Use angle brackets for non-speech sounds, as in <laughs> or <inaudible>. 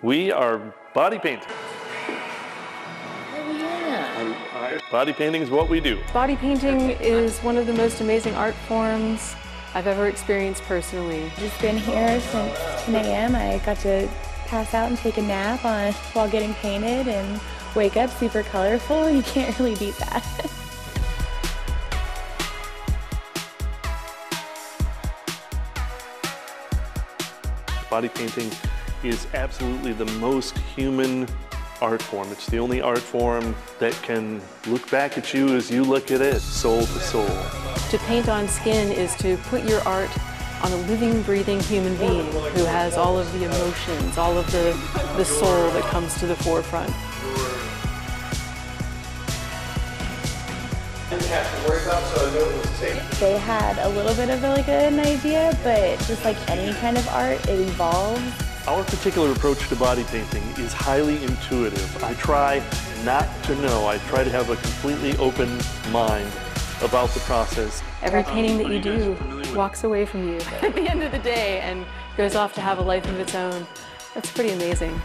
We are body painting. Oh, yeah. Body painting is what we do. Body painting is one of the most amazing art forms I've ever experienced personally. Just been here since 10 a.m. I got to pass out and take a nap on, while getting painted and wake up super colorful. <laughs> You can't really beat that. Body painting is absolutely the most human art form. It's the only art form that can look back at you as you look at it, soul to soul. To paint on skin is to put your art on a living, breathing human being who has all of the emotions, all of the, the soul that comes to the forefront. They had a little bit of like an idea, but just like any kind of art, it evolves. Our particular approach to body painting is highly intuitive. I try not to know. I try to have a completely open mind about the process. Every painting that you do walks away from you <laughs> at the end of the day and goes off to have a life of its own. That's pretty amazing.